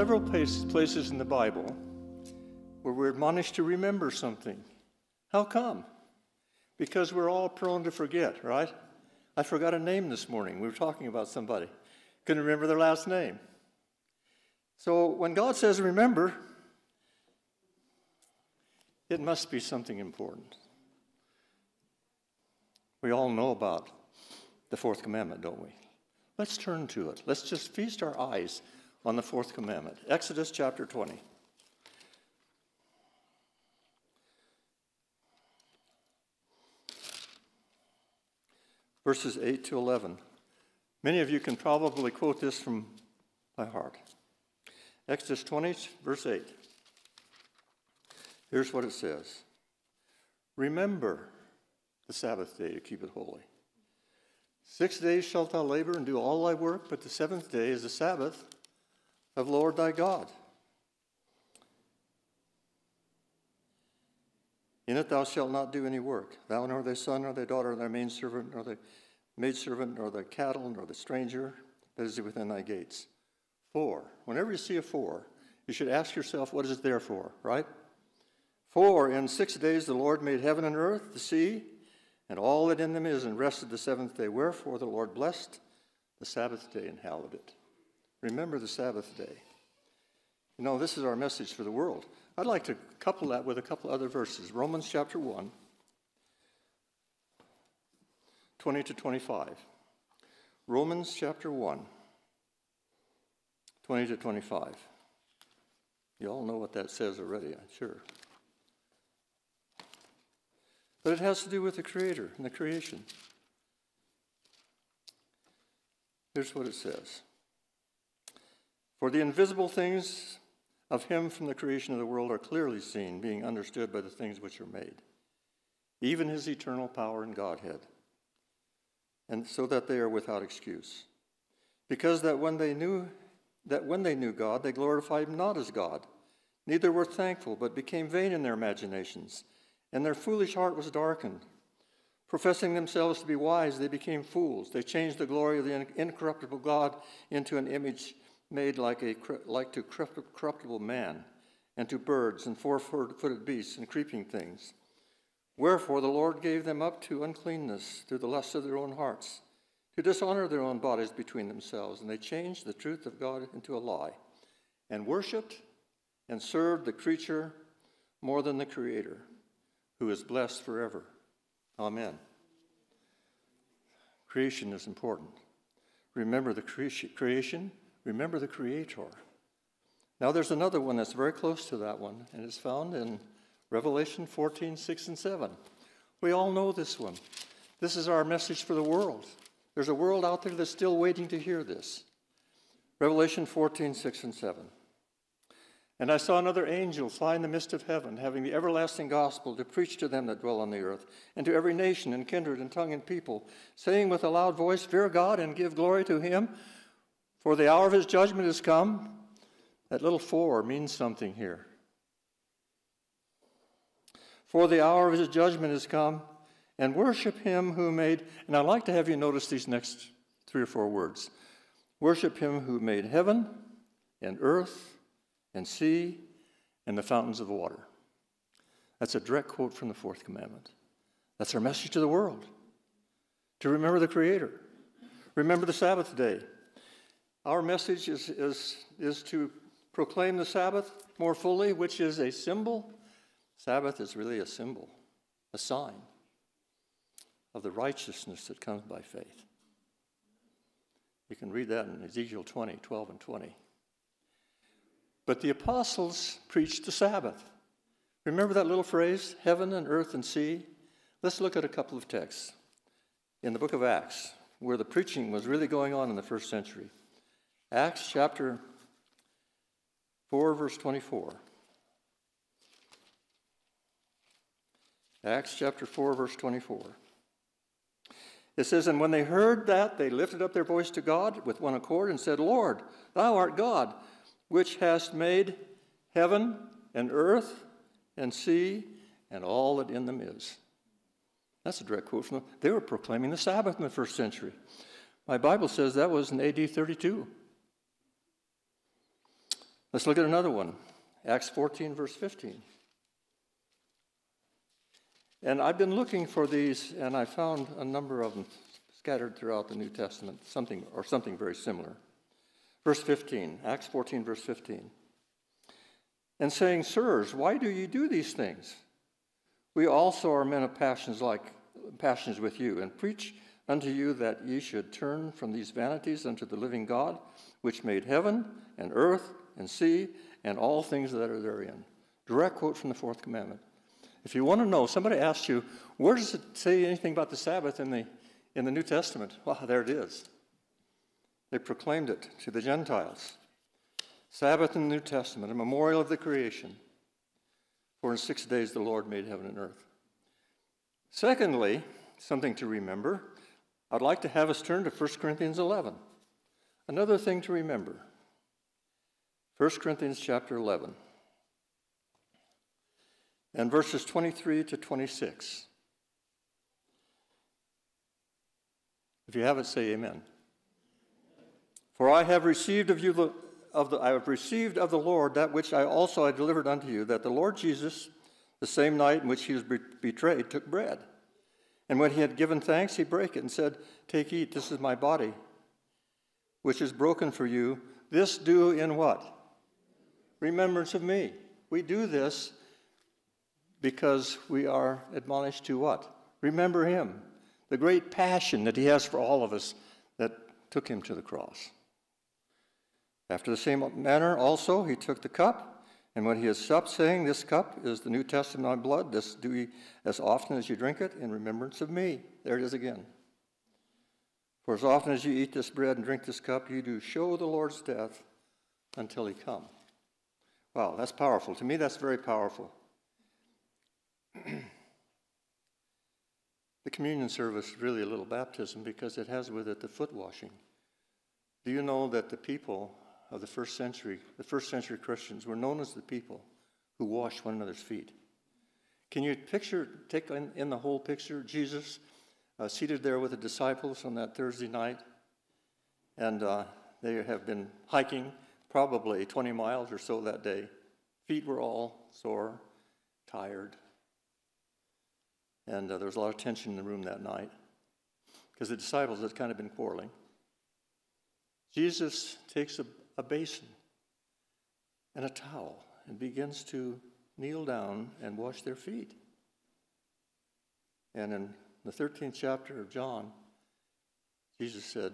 Several places in the Bible where we're admonished to remember something. How come? Because we're all prone to forget, right? I forgot a name this morning. We were talking about somebody. Couldn't remember their last name. So when God says remember, it must be something important. We all know about the fourth commandment, don't we? Let's turn to it. Let's just feast our eyes on the fourth commandment. Exodus chapter 20. Verses 8 to 11. Many of you can probably quote this from by heart. Exodus 20, verse 8. Here's what it says Remember the Sabbath day to keep it holy. Six days shalt thou labor and do all thy work, but the seventh day is the Sabbath of Lord thy God. In it thou shalt not do any work, thou nor thy son, nor thy daughter, nor thy maidservant, nor thy maidservant, nor thy cattle, nor the stranger that is within thy gates. For, whenever you see a for, you should ask yourself, what is it there for, right? For in six days the Lord made heaven and earth, the sea, and all that in them is, and rested the seventh day. Wherefore the Lord blessed the Sabbath day and hallowed it. Remember the Sabbath day. You know, this is our message for the world. I'd like to couple that with a couple other verses. Romans chapter 1, 20 to 25. Romans chapter 1, 20 to 25. You all know what that says already, I'm sure. But it has to do with the Creator and the creation. Here's what it says For the invisible things of Him from the creation of the world are clearly seen, being understood by the things which are made, even His eternal power and Godhead, and so that they are without excuse. Because that when they knew that when they knew God, they glorified him not as God, neither were thankful, but became vain in their imaginations and their foolish heart was darkened. Professing themselves to be wise, they became fools. They changed the glory of the incorruptible God into an image made like, a, like to corruptible man, and to birds and four footed beasts and creeping things. Wherefore the Lord gave them up to uncleanness through the lusts of their own hearts, to dishonor their own bodies between themselves. And they changed the truth of God into a lie, and worshiped and served the creature more than the Creator who is blessed forever. Amen. Creation is important. Remember the creation, remember the Creator. Now, there's another one that's very close to that one, and it's found in Revelation 14, 6, and 7. We all know this one. This is our message for the world. There's a world out there that's still waiting to hear this. Revelation 14, 6, and 7. And I saw another angel fly in the midst of heaven, having the everlasting gospel to preach to them that dwell on the earth, and to every nation and kindred and tongue and people, saying with a loud voice, Fear God and give glory to him, for the hour of his judgment is come. That little for means something here. For the hour of his judgment is come, and worship him who made, and I'd like to have you notice these next three or four words worship him who made heaven and earth and sea and the fountains of water. That's a direct quote from the fourth commandment. That's our message to the world to remember the Creator, remember the Sabbath day. Our message is, is, is to proclaim the Sabbath more fully, which is a symbol. Sabbath is really a symbol, a sign of the righteousness that comes by faith. You can read that in Ezekiel 20, 12, and 20. But the apostles preached the Sabbath. Remember that little phrase, heaven and earth and sea? Let's look at a couple of texts in the book of Acts, where the preaching was really going on in the first century. Acts chapter 4, verse 24. Acts chapter 4, verse 24. It says, And when they heard that, they lifted up their voice to God with one accord and said, Lord, thou art God which hast made heaven and earth and sea and all that in them is. That's a direct quote from them. They were proclaiming the Sabbath in the first century. My Bible says that was in AD 32. Let's look at another one Acts 14, verse 15. And I've been looking for these, and I found a number of them scattered throughout the New Testament, something or something very similar. Verse 15, Acts 14, verse 15. And saying, Sirs, why do ye do these things? We also are men of passions like passions with you, and preach unto you that ye should turn from these vanities unto the living God, which made heaven and earth and sea and all things that are therein. Direct quote from the fourth commandment. If you want to know, somebody asked you, where does it say anything about the Sabbath in the, in the New Testament? Well, there it is. They proclaimed it to the Gentiles. Sabbath in the New Testament, a memorial of the creation. For in six days the Lord made heaven and earth. Secondly, something to remember, I'd like to have us turn to 1 Corinthians 11. Another thing to remember 1 Corinthians chapter 11 and verses 23 to 26. If you have it, say amen. For I have received of you the, of the, I have received of the Lord that which I also I delivered unto you, that the Lord Jesus, the same night in which he was betrayed, took bread. And when he had given thanks, he brake it and said, Take, eat, this is my body, which is broken for you. This do in what? Remembrance of me. We do this because we are admonished to what? Remember him, the great passion that he has for all of us that took him to the cross. After the same manner, also, he took the cup, and when he had supped, saying, This cup is the New Testament of my blood, this do ye as often as you drink it in remembrance of me. There it is again. For as often as you eat this bread and drink this cup, you do show the Lord's death until he come. Wow, that's powerful. To me, that's very powerful. the communion service is really a little baptism because it has with it the foot washing. Do you know that the people of the first century, the first century Christians, were known as the people who washed one another's feet? Can you picture, take in, in the whole picture, Jesus uh, seated there with the disciples on that Thursday night, and uh, they have been hiking probably 20 miles or so that day. Feet were all sore, tired. And uh, there was a lot of tension in the room that night because the disciples had kind of been quarreling. Jesus takes a, a basin and a towel and begins to kneel down and wash their feet. And in the 13th chapter of John, Jesus said,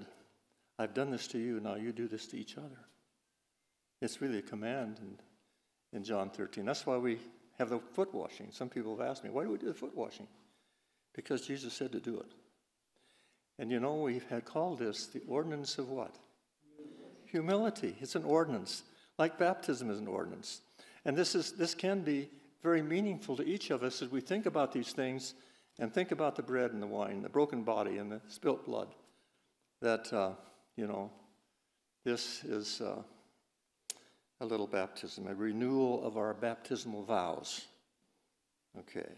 I've done this to you, now you do this to each other. It's really a command in, in John 13. That's why we have the foot washing. Some people have asked me, why do we do the foot washing? Because Jesus said to do it. And you know, we've had called this the ordinance of what? Humility. It's an ordinance, like baptism is an ordinance. And this, is, this can be very meaningful to each of us as we think about these things and think about the bread and the wine, the broken body and the spilt blood. That, uh, you know, this is. Uh, a little baptism, a renewal of our baptismal vows. Okay.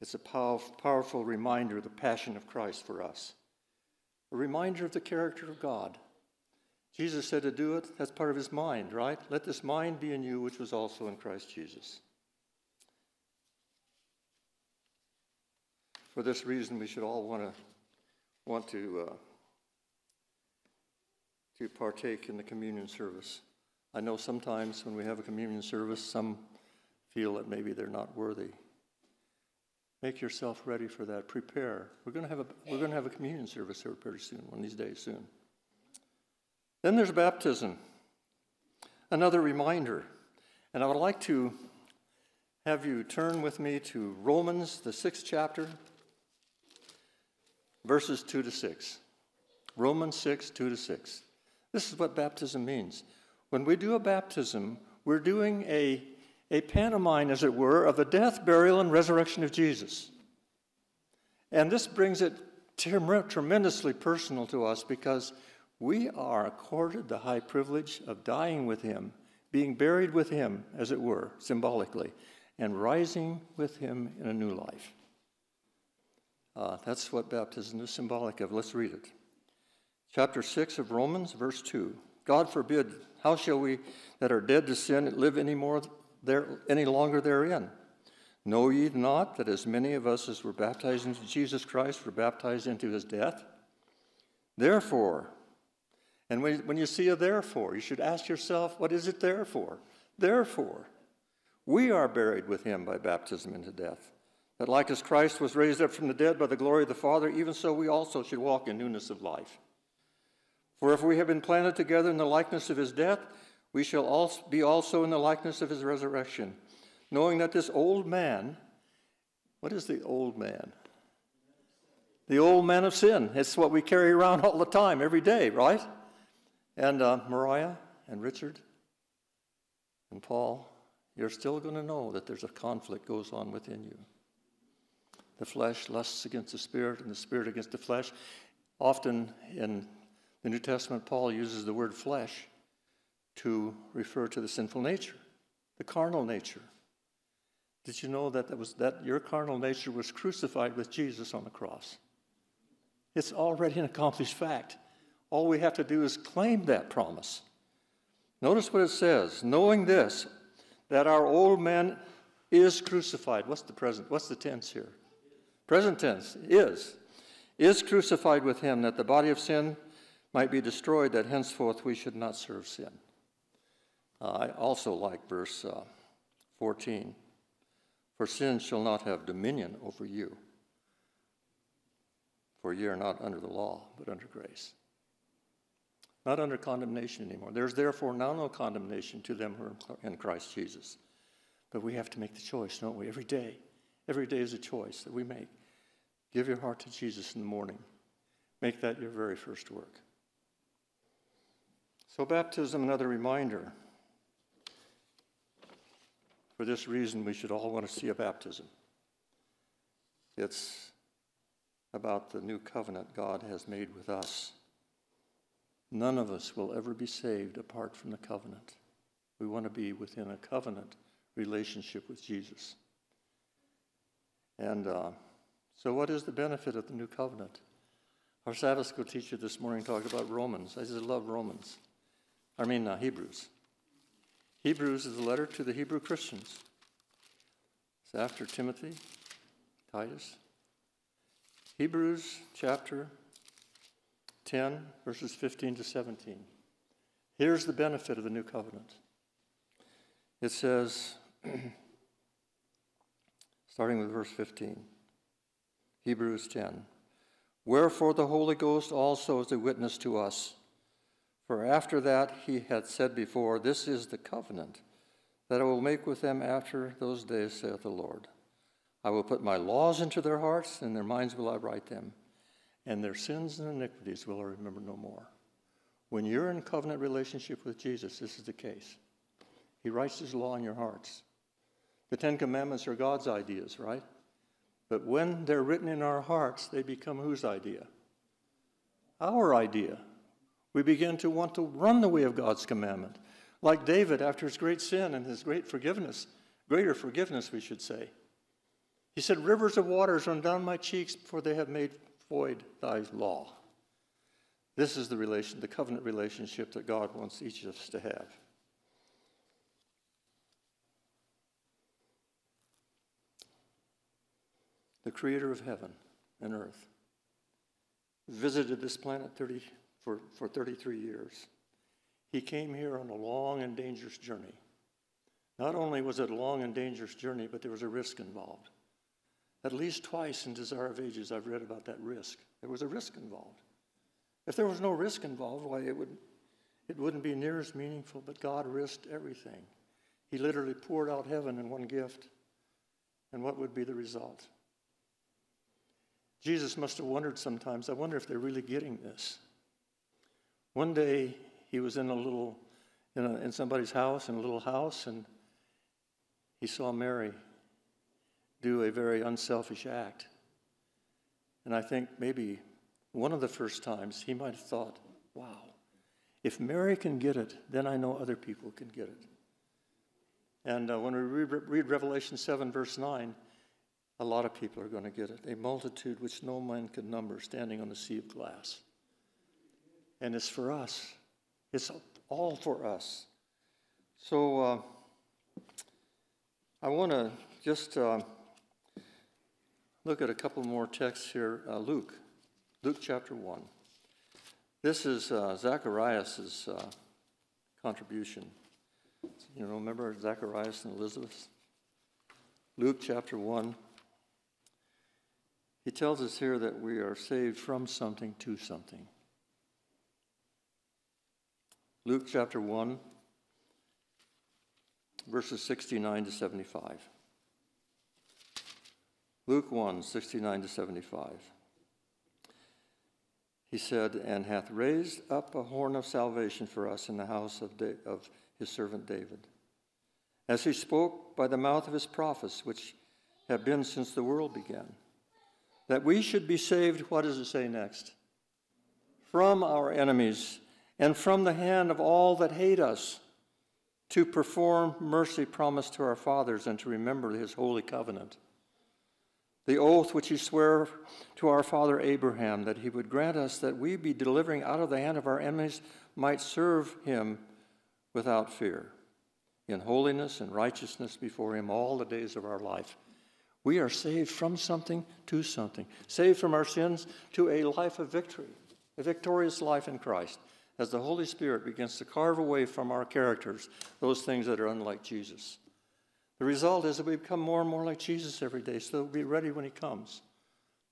It's a pow- powerful reminder of the passion of Christ for us, a reminder of the character of God. Jesus said to do it, that's part of his mind, right? Let this mind be in you, which was also in Christ Jesus. For this reason, we should all want to want to uh, to partake in the communion service. I know sometimes when we have a communion service, some feel that maybe they're not worthy. Make yourself ready for that. Prepare. We're going to have a, we're going to have a communion service here pretty soon, one of these days soon. Then there's baptism, another reminder. And I would like to have you turn with me to Romans, the sixth chapter, verses 2 to 6. Romans 6, 2 to 6. This is what baptism means. When we do a baptism, we're doing a, a pantomime, as it were, of the death, burial, and resurrection of Jesus. And this brings it tremendously personal to us because we are accorded the high privilege of dying with him, being buried with him, as it were, symbolically, and rising with him in a new life. Uh, that's what baptism is symbolic of. Let's read it. Chapter 6 of Romans, verse 2. God forbid, how shall we that are dead to sin live any more there any longer therein? Know ye not that as many of us as were baptized into Jesus Christ were baptized into his death? Therefore, and when, when you see a therefore, you should ask yourself, what is it there for? Therefore, we are buried with him by baptism into death, that like as Christ was raised up from the dead by the glory of the Father, even so we also should walk in newness of life. For if we have been planted together in the likeness of his death, we shall also be also in the likeness of his resurrection, knowing that this old man, what is the old man? The old man of sin. It's what we carry around all the time, every day, right? And uh, Mariah and Richard and Paul, you're still going to know that there's a conflict goes on within you. The flesh lusts against the spirit, and the spirit against the flesh. Often in the New Testament, Paul uses the word flesh to refer to the sinful nature, the carnal nature. Did you know that, that, was, that your carnal nature was crucified with Jesus on the cross? It's already an accomplished fact. All we have to do is claim that promise. Notice what it says knowing this, that our old man is crucified. What's the present? What's the tense here? Present tense is. Is crucified with him, that the body of sin might be destroyed, that henceforth we should not serve sin. Uh, I also like verse uh, 14 For sin shall not have dominion over you, for ye are not under the law, but under grace not under condemnation anymore. There's therefore now no condemnation to them who are in Christ Jesus. But we have to make the choice, don't we? Every day. Every day is a choice that we make. Give your heart to Jesus in the morning. Make that your very first work. So, baptism, another reminder. For this reason, we should all want to see a baptism. It's about the new covenant God has made with us. None of us will ever be saved apart from the covenant. We want to be within a covenant relationship with Jesus. And uh, so, what is the benefit of the new covenant? Our Sabbath school teacher this morning talked about Romans. I just love Romans. I mean, uh, Hebrews. Hebrews is a letter to the Hebrew Christians. It's after Timothy, Titus. Hebrews chapter 10, verses 15 to 17. Here's the benefit of the new covenant. It says, starting with verse 15, Hebrews 10 Wherefore the Holy Ghost also is a witness to us. For after that he had said before, This is the covenant that I will make with them after those days, saith the Lord. I will put my laws into their hearts, and their minds will I write them and their sins and iniquities will I remember no more. When you're in covenant relationship with Jesus, this is the case. He writes his law in your hearts. The Ten Commandments are God's ideas, right? But when they're written in our hearts, they become whose idea? Our idea. We begin to want to run the way of God's commandment. Like David after his great sin and his great forgiveness, greater forgiveness, we should say. He said, Rivers of waters run down my cheeks, for they have made void thy law. This is the relation, the covenant relationship that God wants each of us to have. The creator of heaven and earth visited this planet 30, for, for 33 years. He came here on a long and dangerous journey. Not only was it a long and dangerous journey, but there was a risk involved. At least twice in Desire of Ages, I've read about that risk. There was a risk involved. If there was no risk involved, why, it, would, it wouldn't be near as meaningful, but God risked everything. He literally poured out heaven in one gift. And what would be the result? Jesus must have wondered sometimes, I wonder if they're really getting this. One day, he was in a little, in, a, in somebody's house, in a little house, and he saw Mary do a very unselfish act. And I think maybe one of the first times he might have thought, wow, if Mary can get it, then I know other people can get it. And uh, when we read, read Revelation 7, verse 9, a lot of people are going to get it. A multitude which no man could number standing on the sea of glass. And it's for us. It's all for us. So uh, I want to just uh, look at a couple more texts here. Uh, Luke, Luke chapter 1. This is uh, Zacharias' uh, contribution. You know, remember Zacharias and Elizabeth? Luke chapter 1. He tells us here that we are saved from something to something. Luke chapter 1, verses 69 to 75. Luke 1, 69 to 75. He said, And hath raised up a horn of salvation for us in the house of, da- of his servant David, as he spoke by the mouth of his prophets, which have been since the world began that we should be saved, what does it say next? From our enemies and from the hand of all that hate us, to perform mercy promised to our fathers and to remember his holy covenant. The oath which he swore to our father Abraham that he would grant us that we be delivering out of the hand of our enemies might serve him without fear, in holiness and righteousness before him all the days of our life. We are saved from something to something, saved from our sins to a life of victory, a victorious life in Christ, as the Holy Spirit begins to carve away from our characters those things that are unlike Jesus. The result is that we become more and more like Jesus every day, so we'll be ready when He comes.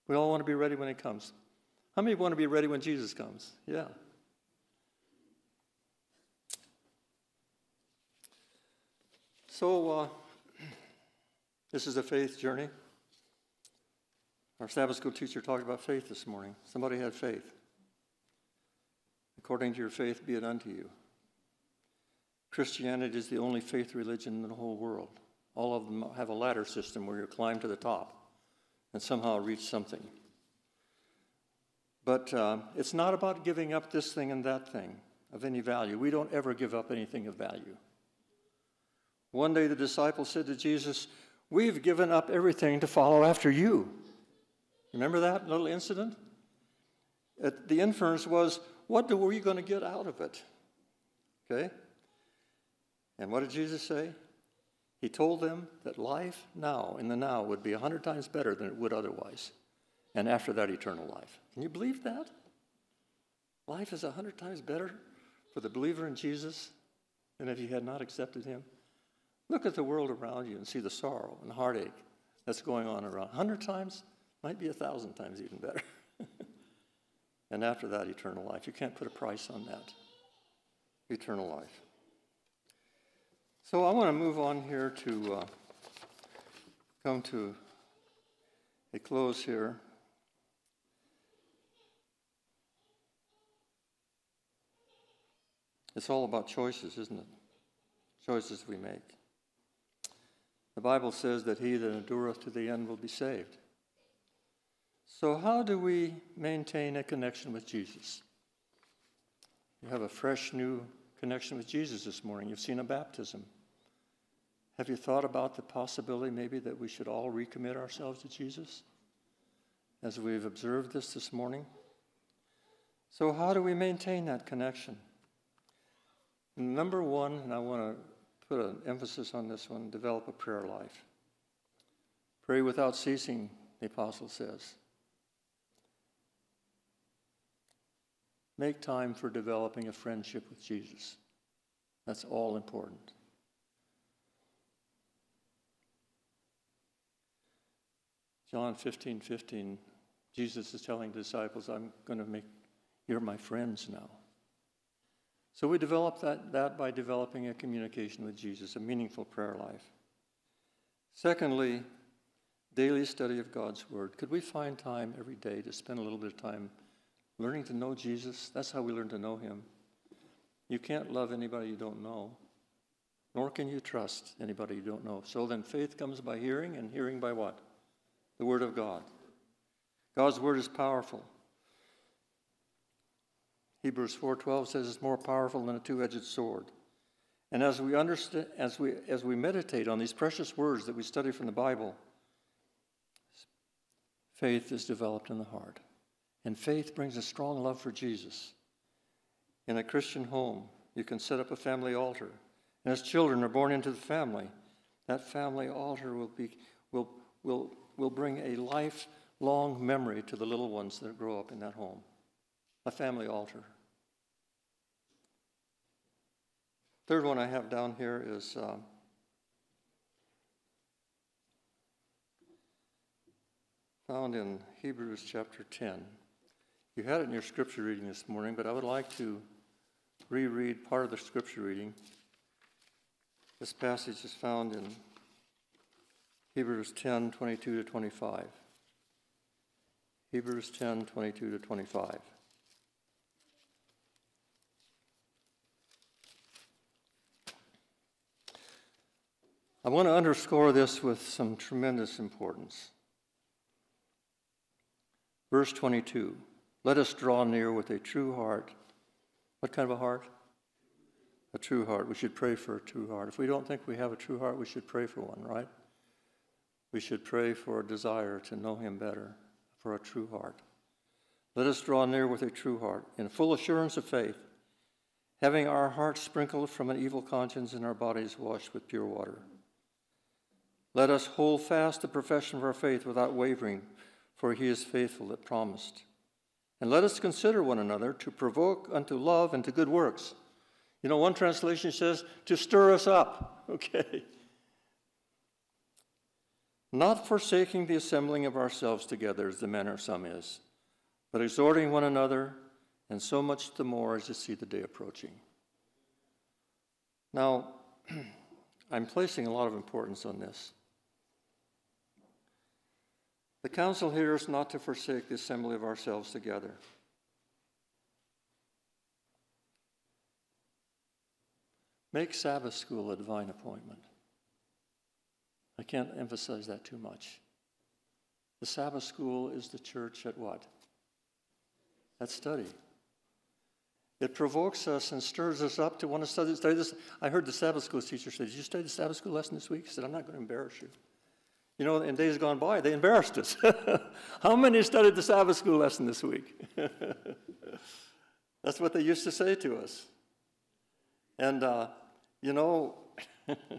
We all want to be ready when He comes. How many want to be ready when Jesus comes? Yeah. So, uh, this is a faith journey. Our Sabbath school teacher talked about faith this morning. Somebody had faith. According to your faith, be it unto you. Christianity is the only faith religion in the whole world. All of them have a ladder system where you climb to the top and somehow reach something. But uh, it's not about giving up this thing and that thing of any value. We don't ever give up anything of value. One day the disciples said to Jesus, We've given up everything to follow after you. Remember that little incident? At the inference was, what were you going to get out of it? Okay? And what did Jesus say? He told them that life now, in the now, would be a hundred times better than it would otherwise. And after that, eternal life. Can you believe that? Life is a hundred times better for the believer in Jesus than if he had not accepted him. Look at the world around you and see the sorrow and heartache that's going on around. A hundred times, might be a thousand times even better. and after that, eternal life. You can't put a price on that. Eternal life. So I want to move on here to uh, come to a close here. It's all about choices, isn't it? Choices we make. The Bible says that he that endureth to the end will be saved. So, how do we maintain a connection with Jesus? You have a fresh new connection with Jesus this morning. You've seen a baptism. Have you thought about the possibility maybe that we should all recommit ourselves to Jesus as we've observed this this morning? So, how do we maintain that connection? Number one, and I want to put an emphasis on this one develop a prayer life. Pray without ceasing, the apostle says. Make time for developing a friendship with Jesus. That's all important. John 15, 15, Jesus is telling disciples, I'm going to make, you're my friends now. So we develop that, that by developing a communication with Jesus, a meaningful prayer life. Secondly, daily study of God's Word. Could we find time every day to spend a little bit of time learning to know Jesus? That's how we learn to know Him. You can't love anybody you don't know, nor can you trust anybody you don't know. So then faith comes by hearing, and hearing by what? The Word of God. God's Word is powerful. Hebrews 4:12 says it's more powerful than a two-edged sword. And as we understand as we as we meditate on these precious words that we study from the Bible, faith is developed in the heart. And faith brings a strong love for Jesus. In a Christian home, you can set up a family altar. And as children are born into the family, that family altar will, be, will, will, will bring a lifelong memory to the little ones that grow up in that home. A family altar. Third one I have down here is um, found in Hebrews chapter 10. You had it in your scripture reading this morning, but I would like to reread part of the scripture reading. This passage is found in Hebrews 10 22 to 25. Hebrews 10 22 to 25. I want to underscore this with some tremendous importance. Verse 22 Let us draw near with a true heart. What kind of a heart? A true heart. We should pray for a true heart. If we don't think we have a true heart, we should pray for one, right? We should pray for a desire to know Him better, for a true heart. Let us draw near with a true heart, in full assurance of faith, having our hearts sprinkled from an evil conscience and our bodies washed with pure water. Let us hold fast the profession of our faith without wavering, for he is faithful that promised. And let us consider one another to provoke unto love and to good works. You know, one translation says to stir us up, okay? Not forsaking the assembling of ourselves together as the manner of some is, but exhorting one another, and so much the more as you see the day approaching. Now, I'm placing a lot of importance on this. The counsel here is not to forsake the assembly of ourselves together. Make Sabbath school a divine appointment. I can't emphasize that too much. The Sabbath school is the church at what? At study. It provokes us and stirs us up to want to study, study this. I heard the Sabbath school teacher say, Did you study the Sabbath school lesson this week? He said, I'm not going to embarrass you. You know, in days gone by, they embarrassed us. How many studied the Sabbath school lesson this week? That's what they used to say to us. And, uh, you know,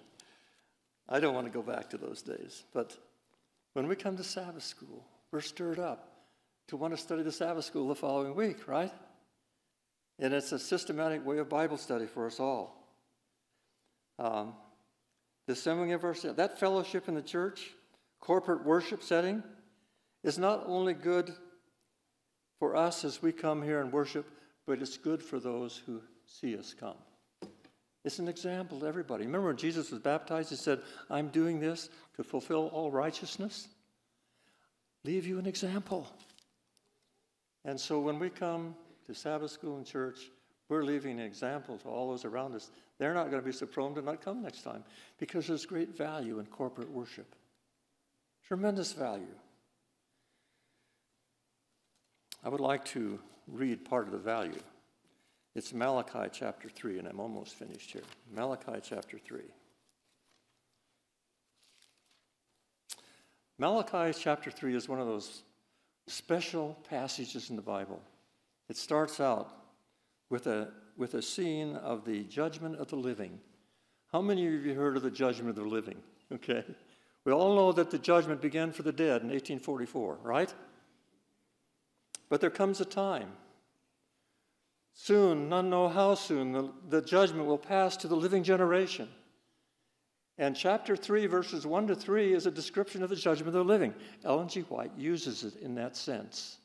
I don't want to go back to those days, but when we come to Sabbath school, we're stirred up to want to study the Sabbath school the following week, right? And it's a systematic way of Bible study for us all. Um, the assembling of ourselves, that fellowship in the church, corporate worship setting is not only good for us as we come here and worship, but it's good for those who see us come. It's an example to everybody. Remember when Jesus was baptized, he said, I'm doing this to fulfill all righteousness? Leave you an example. And so when we come to Sabbath school and church, we're leaving an example to all those around us. They're not going to be so prone to not come next time because there's great value in corporate worship. Tremendous value. I would like to read part of the value. It's Malachi chapter 3, and I'm almost finished here. Malachi chapter 3. Malachi chapter 3 is one of those special passages in the Bible. It starts out with a, with a scene of the judgment of the living. How many of you have heard of the judgment of the living? Okay. We all know that the judgment began for the dead in 1844, right? But there comes a time, soon, none know how soon, the, the judgment will pass to the living generation. And chapter 3, verses 1 to 3, is a description of the judgment of the living. Ellen G. White uses it in that sense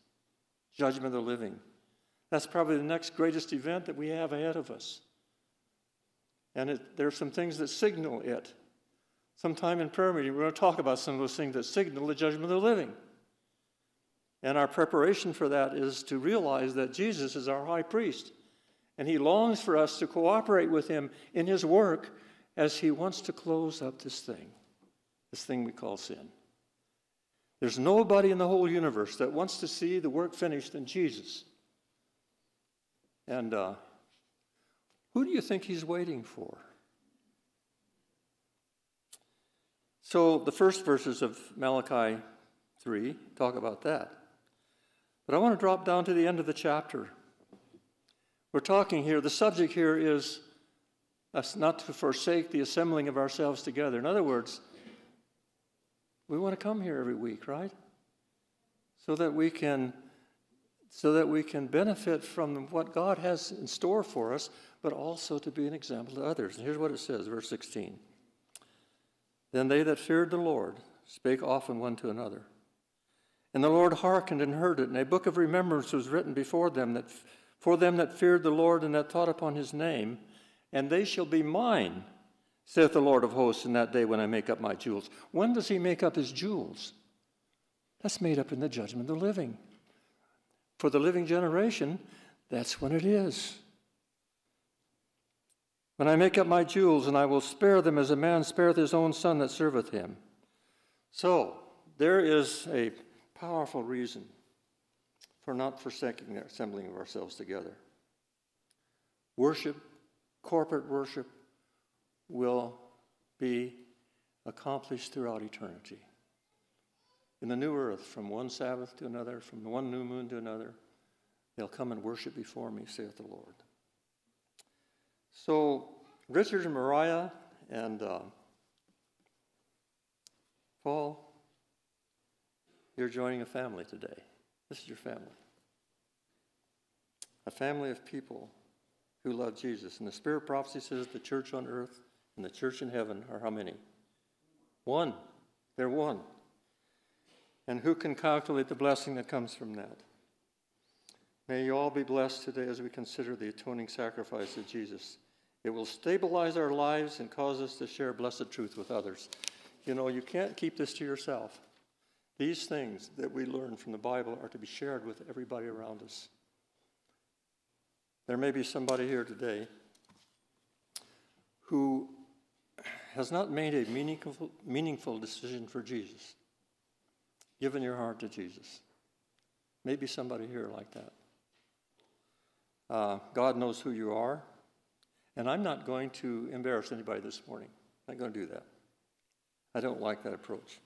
judgment of the living. That's probably the next greatest event that we have ahead of us. And it, there are some things that signal it. Sometime in prayer meeting, we're going to talk about some of those things that signal the judgment of the living. And our preparation for that is to realize that Jesus is our high priest. And he longs for us to cooperate with him in his work as he wants to close up this thing, this thing we call sin. There's nobody in the whole universe that wants to see the work finished than Jesus. And uh, who do you think he's waiting for? So the first verses of Malachi 3 talk about that. But I want to drop down to the end of the chapter We're talking here, the subject here is us not to forsake the assembling of ourselves together. In other words, we want to come here every week, right? So that we can so that we can benefit from what God has in store for us, but also to be an example to others. And here's what it says, verse 16. Then they that feared the Lord spake often one to another. And the Lord hearkened and heard it, and a book of remembrance was written before them that for them that feared the Lord and that thought upon his name, and they shall be mine, saith the Lord of hosts, in that day when I make up my jewels. When does he make up his jewels? That's made up in the judgment of the living. For the living generation, that's when it is. When I make up my jewels, and I will spare them as a man spareth his own son that serveth him. So, there is a powerful reason for not forsaking the assembling of ourselves together. Worship, corporate worship, will be accomplished throughout eternity in the new earth, from one Sabbath to another, from one new moon to another, they'll come and worship before me, saith the Lord. So, Richard and Mariah and uh, Paul, you're joining a family today. This is your family. A family of people who love Jesus. And the Spirit prophecy says the church on earth and the church in heaven are how many? One. They're one. And who can calculate the blessing that comes from that? May you all be blessed today as we consider the atoning sacrifice of Jesus. It will stabilize our lives and cause us to share blessed truth with others. You know, you can't keep this to yourself. These things that we learn from the Bible are to be shared with everybody around us. There may be somebody here today who has not made a meaningful, meaningful decision for Jesus given your heart to Jesus. Maybe somebody here like that. Uh, God knows who you are, and I'm not going to embarrass anybody this morning. I'm not going to do that. I don't like that approach.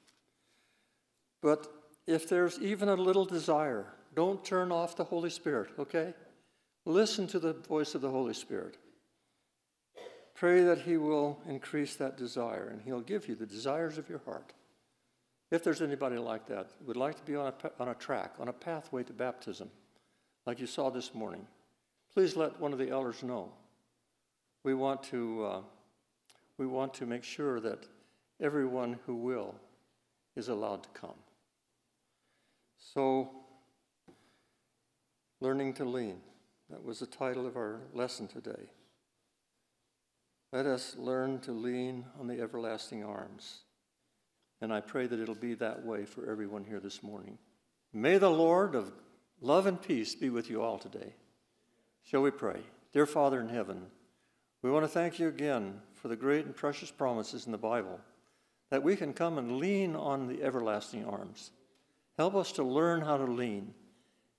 But if there's even a little desire, don't turn off the Holy Spirit, okay? Listen to the voice of the Holy Spirit. Pray that He will increase that desire and He'll give you the desires of your heart. If there's anybody like that, would like to be on a, on a track, on a pathway to baptism, like you saw this morning, please let one of the elders know. We want to, uh, we want to make sure that everyone who will is allowed to come. So, learning to lean. That was the title of our lesson today. Let us learn to lean on the everlasting arms. And I pray that it'll be that way for everyone here this morning. May the Lord of love and peace be with you all today. Shall we pray? Dear Father in heaven, we want to thank you again for the great and precious promises in the Bible that we can come and lean on the everlasting arms. Help us to learn how to lean.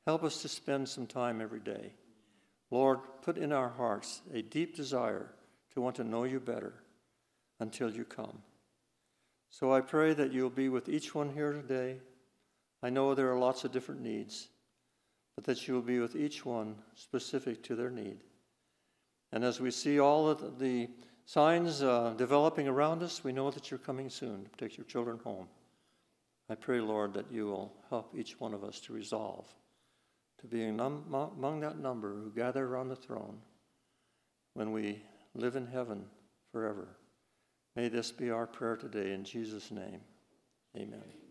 Help us to spend some time every day. Lord, put in our hearts a deep desire to want to know you better until you come. So I pray that you'll be with each one here today. I know there are lots of different needs, but that you will be with each one specific to their need. And as we see all of the signs uh, developing around us, we know that you're coming soon to take your children home. I pray, Lord, that you will help each one of us to resolve to be among that number who gather around the throne when we live in heaven forever. May this be our prayer today in Jesus' name. Amen.